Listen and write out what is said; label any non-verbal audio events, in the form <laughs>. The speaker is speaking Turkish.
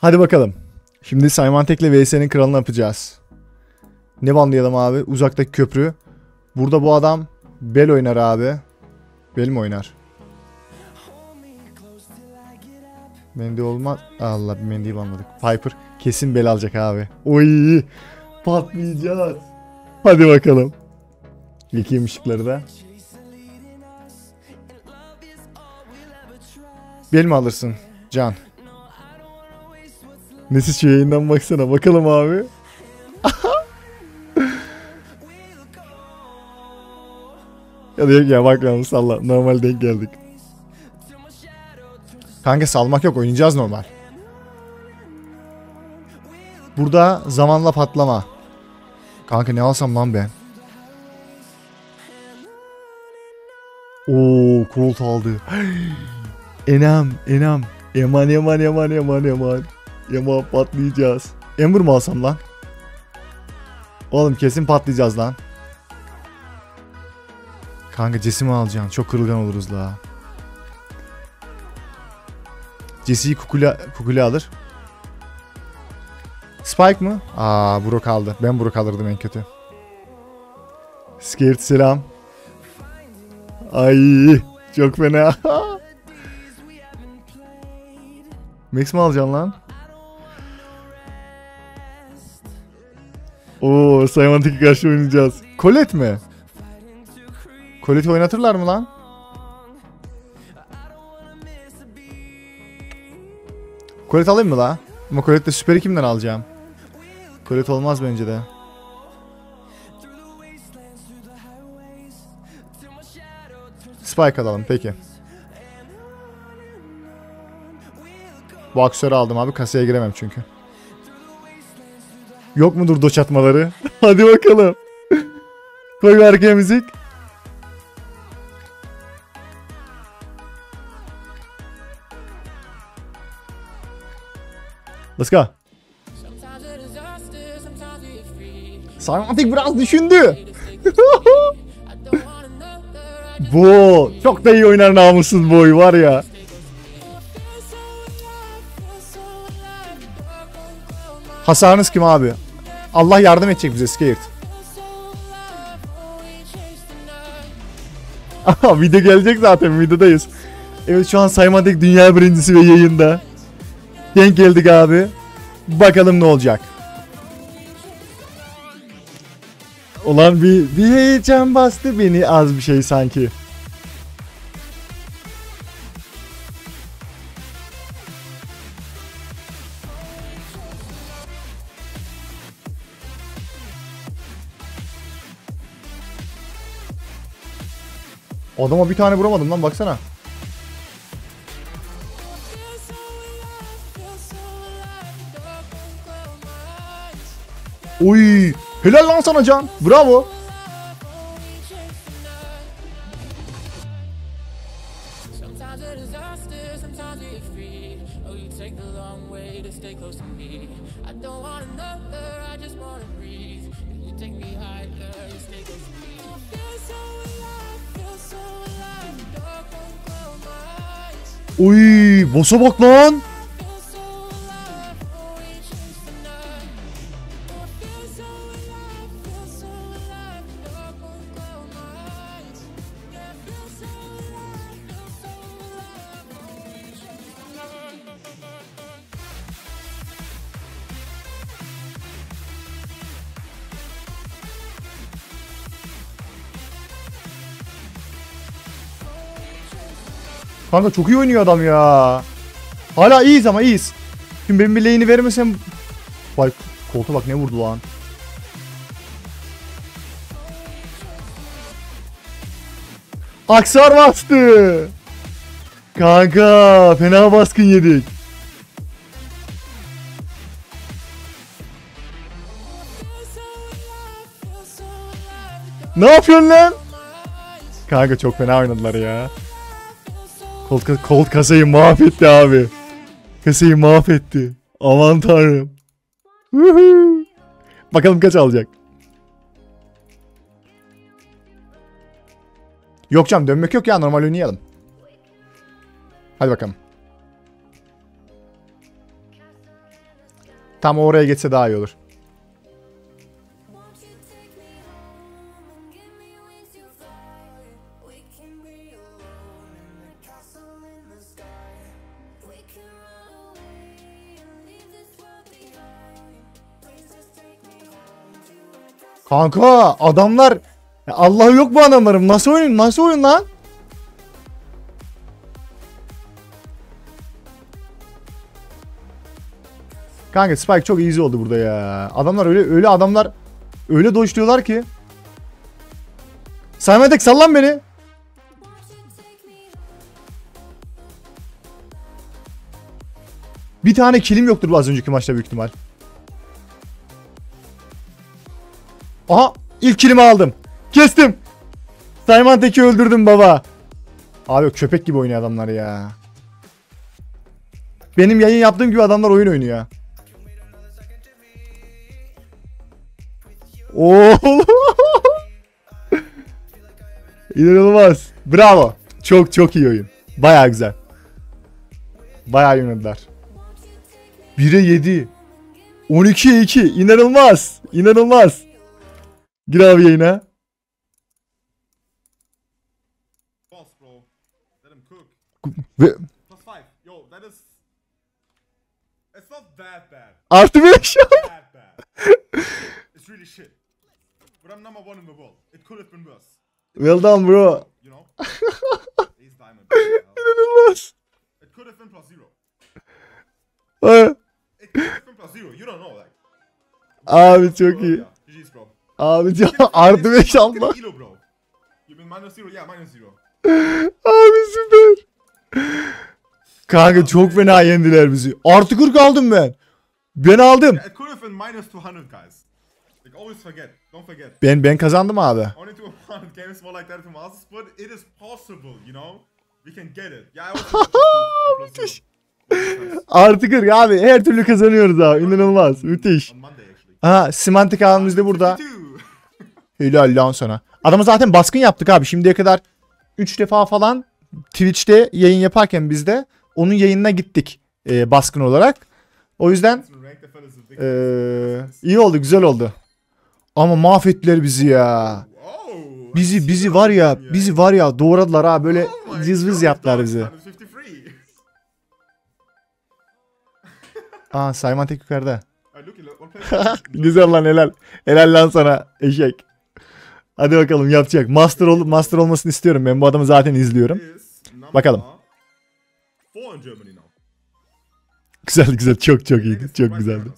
Hadi bakalım. Şimdi Simon Tek'le VS'nin kralını yapacağız. Ne banlayalım abi? Uzaktaki köprü. Burada bu adam bel oynar abi. Bel mi oynar? Mendi olmaz. Allah bir mendiyi banladık. Piper kesin bel alacak abi. Oy! Patlayacağız. Hadi bakalım. Yıkayım ışıkları da. Bel mi alırsın Can? Nesiz şu yayından baksana. Bakalım abi. <laughs> ya da yok ya bakmayalım salla. Normal denk geldik. Kanka salmak yok oynayacağız normal. Burada zamanla patlama. Kanka ne alsam lan ben? Oo Colt aldı. <gasps> Enam, enam. Eman, eman, eman, eman, eman. Eman patlayacağız. Ember mı alsam lan? Oğlum kesin patlayacağız lan. Kanka Jesse mi alacaksın? Çok kırılgan oluruz la. Jesse'yi Kukule, Kukule alır. Spike mı? Aa Brook aldı. Ben Brook alırdım en kötü. Scared selam. Ay çok fena. <laughs> Max mi alacaksın lan? Oo Simon Teki karşı oynayacağız. Colette mi? Colette oynatırlar mı lan? Colette alayım mı la? Ama Colette'de süperi kimden alacağım? Colette olmaz bence de. Spike alalım peki. Bu aldım abi kasaya giremem çünkü. Yok mudur doç atmaları? <laughs> Hadi bakalım. Koy arkaya müzik. Let's go. Simontik biraz düşündü. <laughs> bu çok da iyi oynar namussuz boy var ya. Hasarınız kim abi? Allah yardım edecek bize Scared. <laughs> Video gelecek zaten videodayız. Evet şu an Saymadık dünya birincisi ve yayında. Denk geldik abi. Bakalım ne olacak. Ulan bir, bir heyecan bastı beni az bir şey sanki. Adama bir tane vuramadım lan baksana. Oy! Helal lan sana Can. Bravo. Oh, take me. Higher, stay close to me. Oy! Boss'a bak lan. Kanka çok iyi oynuyor adam ya. Hala iyiyiz ama iyiyiz. Şimdi benim bir lane'i vermesem... Vay koltuğa bak ne vurdu lan. Aksar bastı. Kanka fena baskın yedik. Ne yapıyorsun lan? Kanka çok fena oynadılar ya. Colt, ka- Colt kasayı mahvetti abi. Kasayı mahvetti. Aman tanrım. Bakalım kaç alacak. Yok canım dönmek yok ya normal oynayalım. Hadi bakalım. Tam oraya geçse daha iyi olur. Kanka adamlar Ya Allah'ı yok bu adamların. Nasıl oyun? Nasıl oyun lan? Kanka Spike çok easy oldu burada ya. Adamlar öyle öyle adamlar öyle doşluyorlar ki. Tek sallan beni. Bir tane kilim yoktur bu az önceki maçta büyük ihtimal. Aha ilk kilimi aldım. Kestim. Simon Tek'i öldürdüm baba. Abi köpek gibi oynuyor adamlar ya. Benim yayın yaptığım gibi adamlar oyun oynuyor. Oo. <laughs> İnanılmaz. Bravo. Çok çok iyi oyun. Baya güzel. Baya oynadılar. 1'e 7. 12'ye 2. İnanılmaz. İnanılmaz. Gir abi yayına. Ve artı 5. That bad. it's really shit. But I'm number one in the world. It could have been worse. well done bro. You know? <laughs> Diamond. It İnanılmaz. could have been plus zero. It could have been plus zero. You don't know, like. Abi çok iyi. Abi ya, artı 5 Look aldılar. at Elo, bro. You mean minus zero? Yeah, minus zero. Abi süper. Kanka çok fena yendiler bizi. Artı 40 aldım ben. Ben aldım. Yeah, it could have been minus 200, guys. Like, always forget. Don't forget. Ben ben kazandım abi. Only to 100 <laughs> games more like that to Masters, but it is possible, you know? We can get it. Yeah, I was plus two, plus zero. Artı 40 abi her türlü kazanıyoruz abi. İnanılmaz. Müthiş. Aha Simantik abimiz de burada. 52. Helal lan sana. Adamı zaten baskın yaptık abi. Şimdiye kadar 3 defa falan Twitch'te yayın yaparken biz de onun yayınına gittik e, baskın olarak. O yüzden e, iyi oldu güzel oldu. Ama mahvettiler bizi ya. Oh, Bizi bizi var ya bizi var ya doğradılar ha böyle Oh my cız vız God, yaptılar bizi. 153. Aa Simon tek yukarıda. <laughs> Güzel lan helal. Helal lan sana eşek. Hadi bakalım yapacak. Master ol master olmasını istiyorum. Ben bu adamı zaten izliyorum. Bakalım. Güzel güzel çok çok iyiydi. Çok güzeldi.